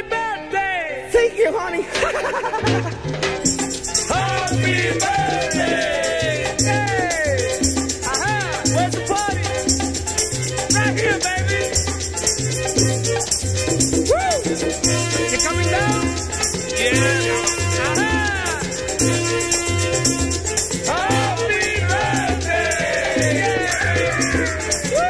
Happy birthday! Thank you, honey. Happy birthday! Hey! Aha! Where's the party? Right here, baby! Woo! You coming down? Yeah! Aha! Happy birthday! Yeah! Woo-hoo!